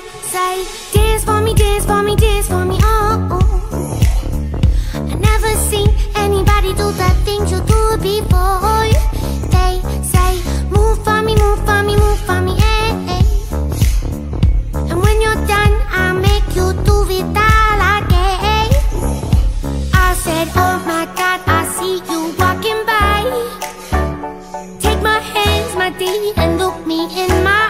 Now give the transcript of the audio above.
So say, dance for me, dance for me, dance for me, oh. oh. I never seen anybody do the things you do before. They say, move for me, move for me, move for me, eh, eh. And when you're done, I'll make you do it all again. I said, Oh my God, I see you walking by. Take my hands, my dear, and look me in my